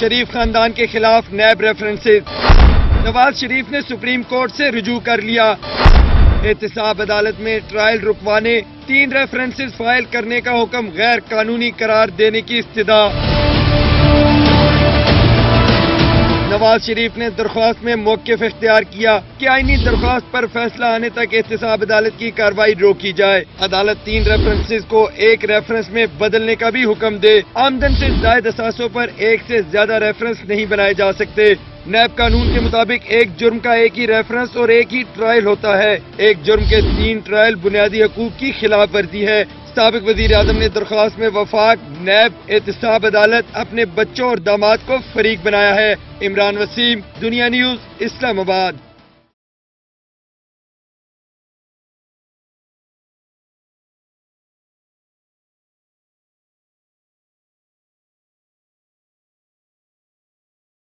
شریف خاندان کے خلاف نیب ریفرنسز نواز شریف نے سپریم کورٹ سے رجوع کر لیا۔ احتساب عدالت میں ٹرائل رکوانے، تین ریفرنسز فائل کرنے کا حکم غیر قانونی قرار دینے کی استدا نواز شریف نے درخواست میں موقف اختیار کیا کہ آئینی درخواست پر فیصلہ آنے تک احتساب عدالت کی کاروائی روکی جائے۔ عدالت تین ریفرنسز کو ایک ریفرنس میں بدلنے کا بھی حکم دے۔ آمدن سے زائد اثاثوں پر ایک سے زیادہ ریفرنس نہیں بنائے جا سکتے۔ نیب قانون کے مطابق ایک جرم کا ایک ہی ریفرنس اور ایک ہی ٹرائل ہوتا ہے۔ ایک جرم کے تین ٹرائل بنیادی حقوق کی خلاف ورزی ہے۔ سابق وزیر اعظم نے درخواست میں وفاق، نیب، احتساب عدالت اپنے بچوں اور داماد کو فریق بنایا ہے۔ عمران وسیم، دنیا نیوز، اسلام آباد۔